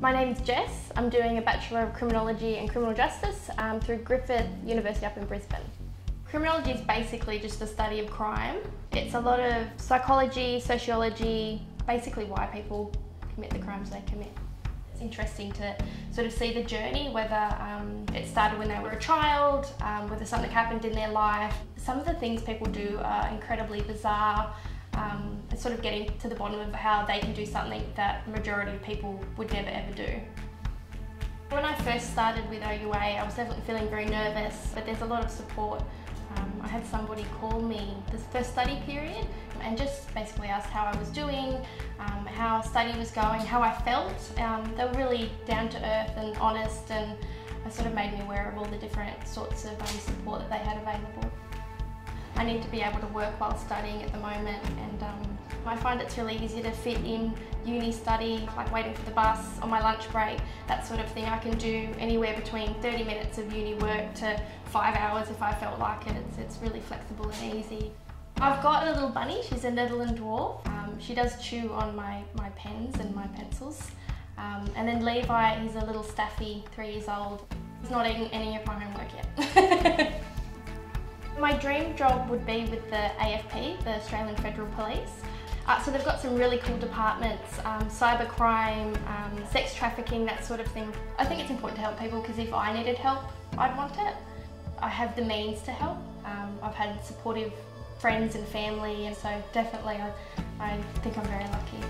My name's Jess. I'm doing a Bachelor of Criminology and Criminal Justice um, through Griffith University up in Brisbane. Criminology is basically just the study of crime. It's a lot of psychology, sociology, basically why people commit the crimes they commit. It's interesting to sort of see the journey, whether um, it started when they were a child, um, whether something happened in their life. Some of the things people do are incredibly bizarre. Um, and sort of getting to the bottom of how they can do something that majority of people would never ever do. When I first started with OUA, I was definitely feeling very nervous, but there's a lot of support. Um, I had somebody call me this first study period and just basically ask how I was doing, um, how study was going, how I felt. Um, they were really down to earth and honest and it sort of made me aware of all the different sorts of um, support that they had available. I need to be able to work while studying at the moment and um, I find it's really easy to fit in uni study, like waiting for the bus on my lunch break, that sort of thing. I can do anywhere between 30 minutes of uni work to five hours if I felt like it. It's, it's really flexible and easy. I've got a little bunny, she's a Netherland dwarf. Um, she does chew on my, my pens and my pencils. Um, and then Levi, he's a little staffy, three years old. He's not eating any of my homework dream job would be with the AFP, the Australian Federal Police. Uh, so they've got some really cool departments, um, cybercrime, um, sex trafficking, that sort of thing. I think it's important to help people because if I needed help, I'd want it. I have the means to help. Um, I've had supportive friends and family and so definitely I, I think I'm very lucky.